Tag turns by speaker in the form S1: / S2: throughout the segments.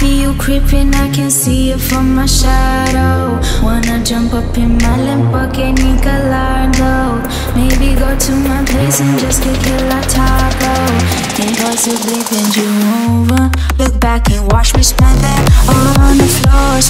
S1: feel you creeping, I can see it from my shadow. Wanna jump up in my Lamborghini Gallardo. Maybe go to my place and just get it like Tae Bo. Impossibly bend you over. Look back and watch me spread that all on the floor,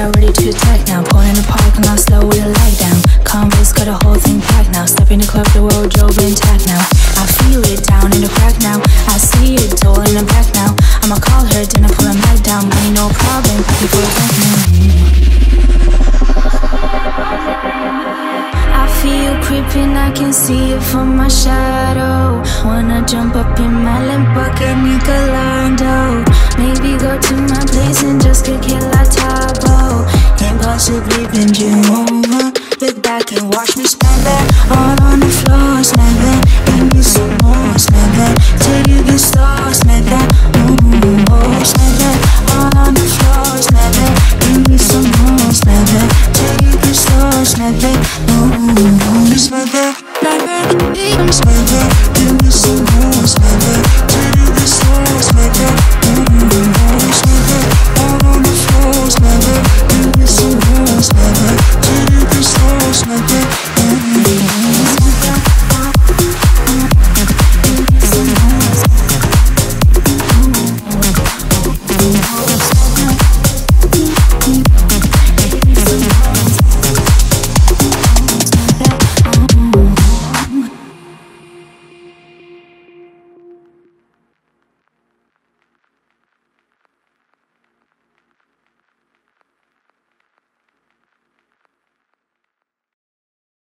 S1: Up ready to attack now. Pulling in the park and I'll slow a lag down. Converse got a whole thing packed now. Step in the club, the wardrobe intact now. I feel it down in the crack now. I see it all in the back now. I'ma call her, then I pull her back down. Ain't no problem, full of back now. I feel creeping, I can see it from my shadow. Wanna jump up in my Lamborghini Gallardo. Maybe go to my place and just get. Impossibly bend you over. Look back and watch me spend that all on the floor. Spend that, give me some more. Spend that till you get stars. Spend that, ooh, oh, spend that all on the floor. Spend that, give me some more. Spend that till you get stars. Spend that, ooh, spend that, spend that, spend that.